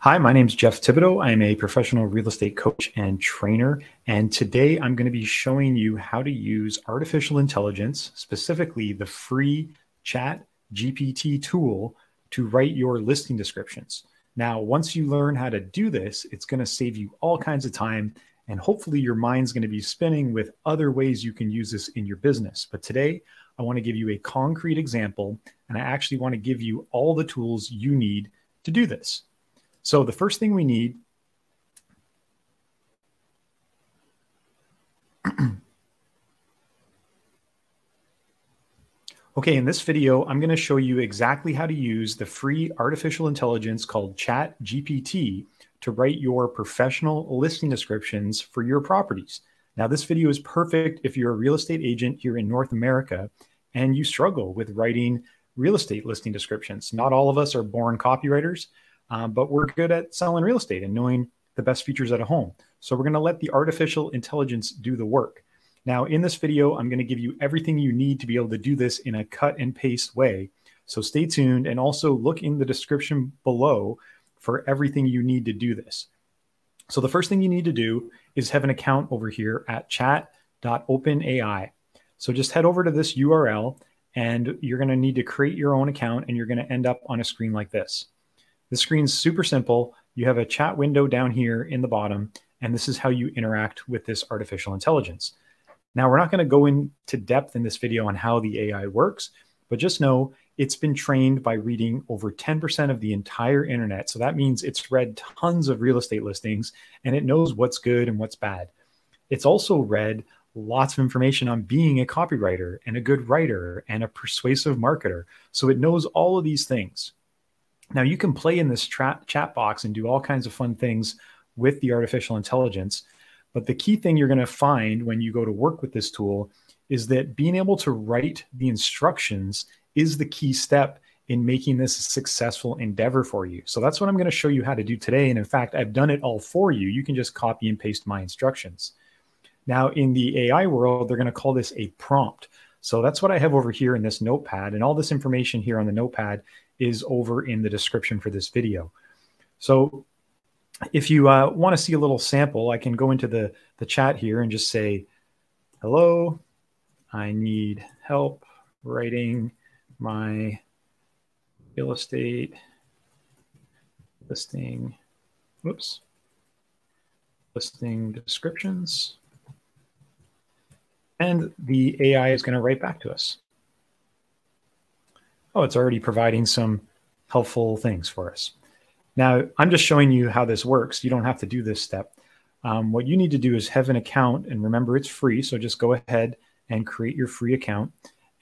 Hi, my name is Jeff Thibodeau. I'm a professional real estate coach and trainer. And today I'm going to be showing you how to use artificial intelligence, specifically the free chat GPT tool to write your listing descriptions. Now, once you learn how to do this, it's going to save you all kinds of time. And hopefully your mind's going to be spinning with other ways you can use this in your business. But today I want to give you a concrete example, and I actually want to give you all the tools you need to do this. So the first thing we need Okay, in this video, I'm going to show you exactly how to use the free artificial intelligence called Chat GPT to write your professional listing descriptions for your properties. Now, this video is perfect if you're a real estate agent here in North America and you struggle with writing real estate listing descriptions. Not all of us are born copywriters, um, but we're good at selling real estate and knowing the best features at a home. So we're going to let the artificial intelligence do the work. Now, in this video, I'm going to give you everything you need to be able to do this in a cut and paste way. So stay tuned and also look in the description below for everything you need to do this. So the first thing you need to do is have an account over here at chat.openai. So just head over to this URL and you're going to need to create your own account and you're going to end up on a screen like this. The screen's super simple. You have a chat window down here in the bottom, and this is how you interact with this artificial intelligence. Now, we're not going to go into depth in this video on how the AI works, but just know it's been trained by reading over 10% of the entire internet. So that means it's read tons of real estate listings and it knows what's good and what's bad. It's also read lots of information on being a copywriter and a good writer and a persuasive marketer. So it knows all of these things. Now you can play in this tra- chat box and do all kinds of fun things with the artificial intelligence. But the key thing you're going to find when you go to work with this tool is that being able to write the instructions is the key step in making this a successful endeavor for you. So that's what I'm going to show you how to do today. And in fact, I've done it all for you. You can just copy and paste my instructions. Now, in the AI world, they're going to call this a prompt. So that's what I have over here in this notepad. And all this information here on the notepad is over in the description for this video. So if you uh, want to see a little sample, I can go into the, the chat here and just say, hello, I need help writing my real estate listing, whoops, listing descriptions. And the AI is going to write back to us. Oh, it's already providing some helpful things for us. Now, I'm just showing you how this works. You don't have to do this step. Um, what you need to do is have an account, and remember, it's free. So just go ahead and create your free account.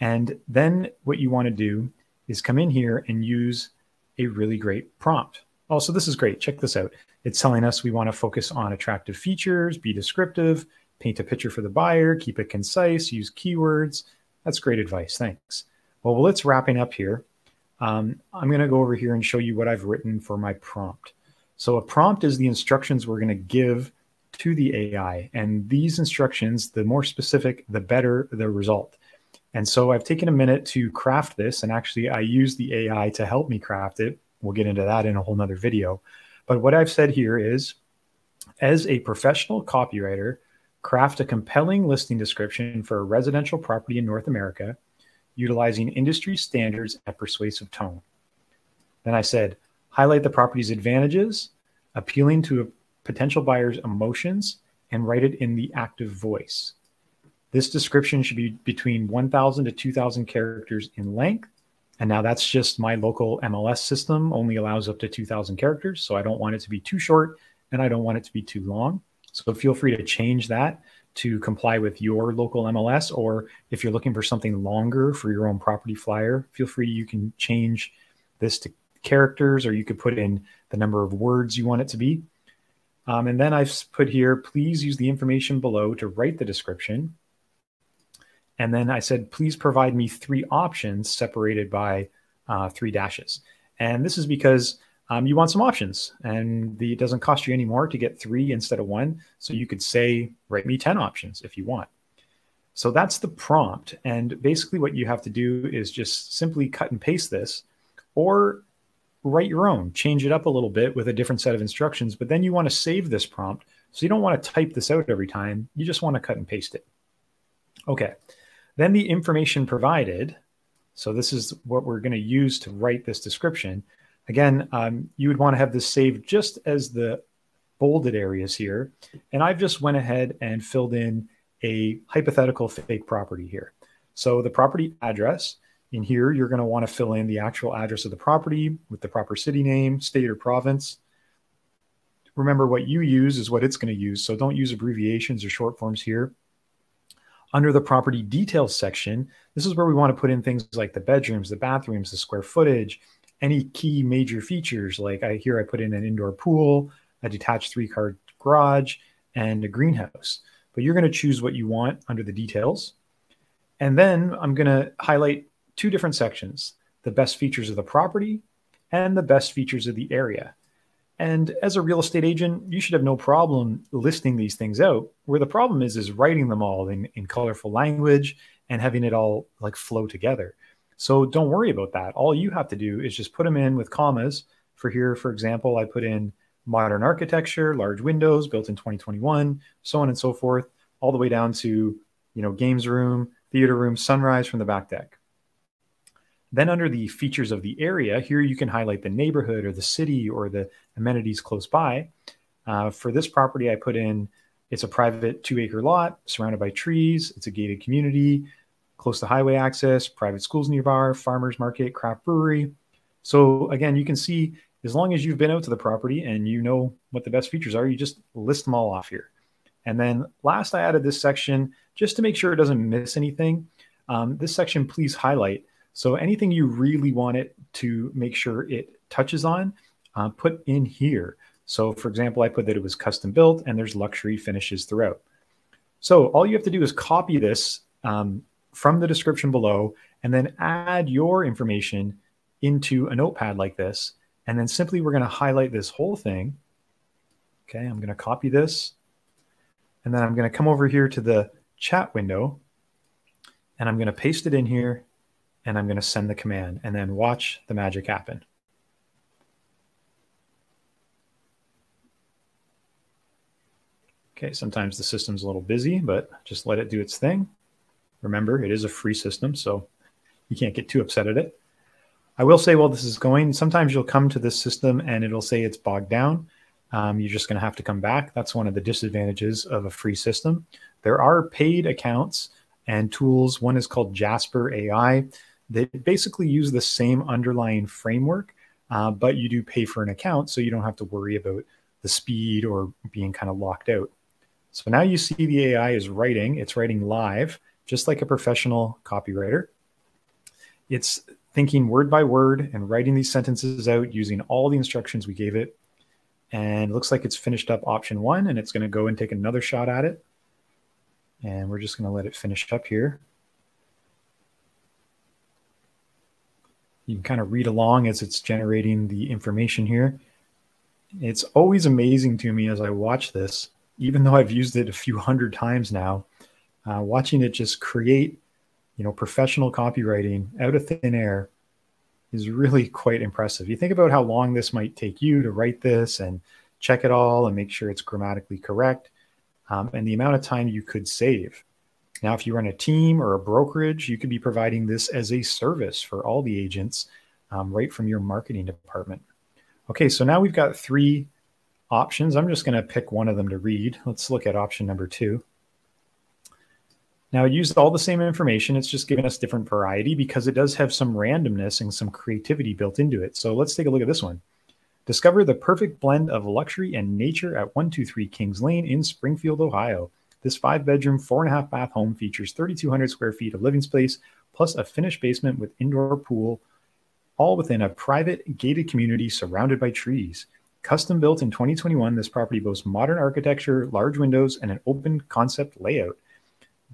And then what you want to do is come in here and use a really great prompt. Also, this is great. Check this out. It's telling us we want to focus on attractive features, be descriptive, paint a picture for the buyer, keep it concise, use keywords. That's great advice. Thanks. Well, well it's wrapping up here. Um, I'm going to go over here and show you what I've written for my prompt. So a prompt is the instructions we're going to give to the AI. And these instructions, the more specific, the better the result. And so I've taken a minute to craft this. And actually, I use the AI to help me craft it. We'll get into that in a whole nother video. But what I've said here is as a professional copywriter, craft a compelling listing description for a residential property in North America, utilizing industry standards and persuasive tone. Then I said, highlight the property's advantages, appealing to a potential buyer's emotions, and write it in the active voice. This description should be between 1,000 to 2,000 characters in length. And now that's just my local MLS system only allows up to 2,000 characters. So I don't want it to be too short and I don't want it to be too long. So feel free to change that to comply with your local MLS, or if you're looking for something longer for your own property flyer, feel free. You can change this to characters, or you could put in the number of words you want it to be. Um, and then I've put here, please use the information below to write the description. And then I said, please provide me three options separated by uh, three dashes. And this is because um, you want some options and the, it doesn't cost you any more to get three instead of one. So you could say, write me 10 options if you want. So that's the prompt. And basically what you have to do is just simply cut and paste this, or write your own, change it up a little bit with a different set of instructions, but then you want to save this prompt. So you don't want to type this out every time. You just want to cut and paste it. Okay. Then the information provided. So this is what we're going to use to write this description. Again, um, you would want to have this saved just as the bolded areas here. And I've just went ahead and filled in a hypothetical fake property here. So the property address in here, you're going to want to fill in the actual address of the property with the proper city name, state or province. Remember what you use is what it's going to use. So don't use abbreviations or short forms here. Under the property details section, this is where we want to put in things like the bedrooms, the bathrooms, the square footage, any key major features. Like I here I put in an indoor pool, a detached three-car garage, and a greenhouse. But you're going to choose what you want under the details. And then I'm going to highlight two different sections, the best features of the property and the best features of the area. And as a real estate agent, you should have no problem listing these things out. Where the problem is, is writing them all in, in colorful language and having it all like flow together. So don't worry about that. All you have to do is just put them in with commas. For here, for example, I put in modern architecture, large windows built in 2021, so on and so forth, all the way down to, you know, games room, theater room, sunrise from the back deck. Then under the features of the area, here you can highlight the neighborhood or the city or the amenities close by. Uh, for this property, I put in it's a private two acre lot surrounded by trees. It's a gated community, close to highway access, private schools nearby, farmers market, craft brewery. So again, you can see as long as you've been out to the property and you know what the best features are, you just list them all off here. And then last, I added this section just to make sure it doesn't miss anything. Um, this section, please highlight so anything you really want it to make sure it touches on, uh, put in here. So for example, I put that it was custom built and there's luxury finishes throughout. So all you have to do is copy this um, from the description below and then add your information into a notepad like this. And then simply we're going to highlight this whole thing. Okay, I'm going to copy this. And then I'm going to come over here to the chat window and I'm going to paste it in here and I'm going to send the command and then watch the magic happen. Okay, sometimes the system's a little busy, but just let it do its thing. Remember, it is a free system, so you can't get too upset at it. I will say while this is going, sometimes you'll come to this system and it'll say it's bogged down. Um, you're just going to have to come back. That's one of the disadvantages of a free system. There are paid accounts and tools. One is called Jasper AI. They basically use the same underlying framework, uh, but you do pay for an account, so you don't have to worry about the speed or being kind of locked out. So now you see the AI is writing, it's writing live, just like a professional copywriter. It's thinking word by word and writing these sentences out using all the instructions we gave it. And it looks like it's finished up option one and it's going to go and take another shot at it. And we're just going to let it finish up here. You can kind of read along as it's generating the information here. It's always amazing to me as I watch this, even though I've used it a few hundred times now, uh, watching it just create, you know, professional copywriting out of thin air is really quite impressive. You think about how long this might take you to write this and check it all and make sure it's grammatically correct, um, and the amount of time you could save. Now, if you run a team or a brokerage, you could be providing this as a service for all the agents um, right from your marketing department. Okay, so now we've got three options. I'm just going to pick one of them to read. Let's look at option number two. Now, it used all the same information. It's just given us different variety because it does have some randomness and some creativity built into it. So let's take a look at this one. Discover the perfect blend of luxury and nature at 123 Kings Lane in Springfield, Ohio. This five bedroom, four and a half bath home features 3,200 square feet of living space, plus a finished basement with indoor pool, all within a private gated community surrounded by trees. Custom built in 2021, this property boasts modern architecture, large windows, and an open concept layout.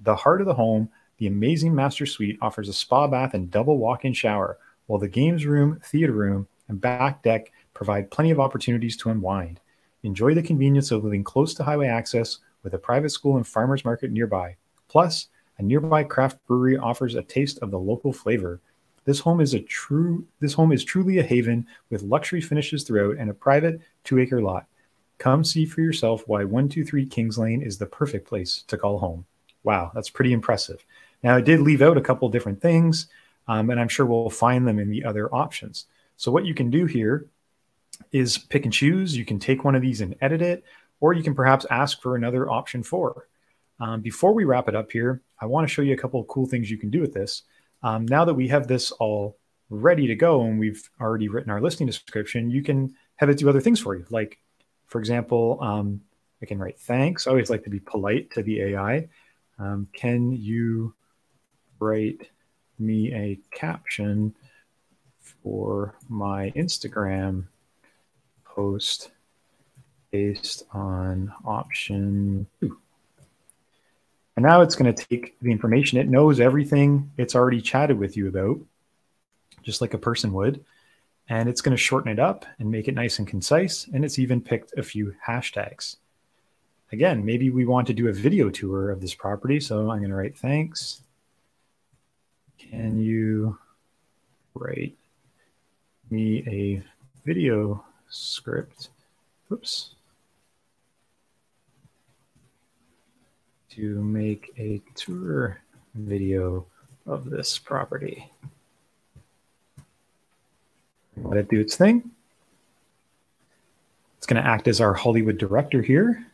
The heart of the home, the amazing master suite, offers a spa bath and double walk in shower, while the games room, theater room, and back deck provide plenty of opportunities to unwind. Enjoy the convenience of living close to highway access with a private school and farmers market nearby. Plus, a nearby craft brewery offers a taste of the local flavor. This home is a true this home is truly a haven with luxury finishes throughout and a private two acre lot. Come see for yourself why 123 Kings Lane is the perfect place to call home. Wow, that's pretty impressive. Now, I did leave out a couple different things, um, and I'm sure we'll find them in the other options. So, what you can do here is pick and choose. You can take one of these and edit it, or you can perhaps ask for another option four. Um, before we wrap it up here, I want to show you a couple of cool things you can do with this. Um, now that we have this all ready to go and we've already written our listing description, you can have it do other things for you, like for example, um, I can write thanks. I always like to be polite to the AI. Um, can you write me a caption for my Instagram post based on option two? And now it's going to take the information. It knows everything it's already chatted with you about, just like a person would and it's going to shorten it up and make it nice and concise. And it's even picked a few hashtags. Again, maybe we want to do a video tour of this property. So I'm going to write thanks. Can you write me a video script? Oops. To make a tour video of this property. Let it do its thing. It's going to act as our Hollywood director here,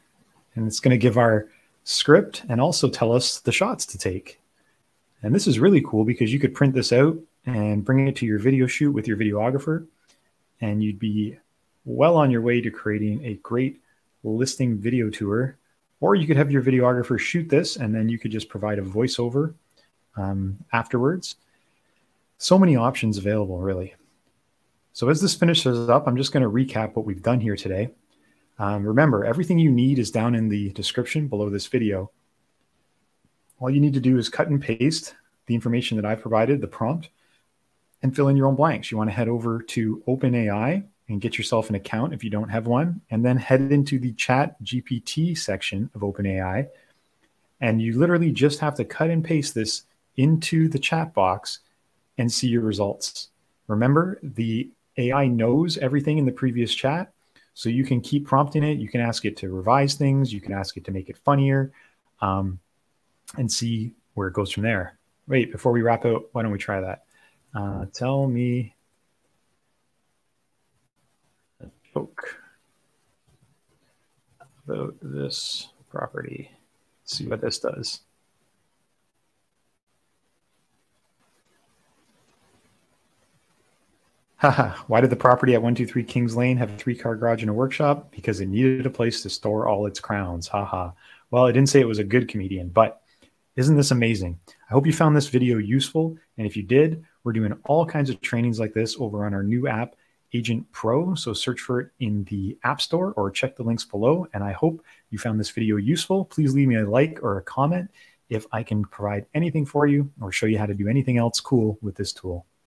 and it's going to give our script and also tell us the shots to take. And this is really cool because you could print this out and bring it to your video shoot with your videographer, and you'd be well on your way to creating a great listing video tour. Or you could have your videographer shoot this, and then you could just provide a voiceover um, afterwards. So many options available, really. So as this finishes up, I'm just going to recap what we've done here today. Um, remember, everything you need is down in the description below this video. All you need to do is cut and paste the information that I provided, the prompt, and fill in your own blanks. You want to head over to OpenAI and get yourself an account if you don't have one, and then head into the chat GPT section of OpenAI. And you literally just have to cut and paste this into the chat box and see your results. Remember, the AI knows everything in the previous chat. So you can keep prompting it. You can ask it to revise things. You can ask it to make it funnier um, and see where it goes from there. Wait, before we wrap out, why don't we try that? Uh, tell me a joke about this property. Let's see what this does. Haha, why did the property at 123 Kings Lane have a three car garage and a workshop? Because it needed a place to store all its crowns. Haha. Well, I didn't say it was a good comedian, but isn't this amazing? I hope you found this video useful. And if you did, we're doing all kinds of trainings like this over on our new app, Agent Pro. So search for it in the App Store or check the links below. And I hope you found this video useful. Please leave me a like or a comment if I can provide anything for you or show you how to do anything else cool with this tool.